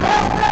Let's!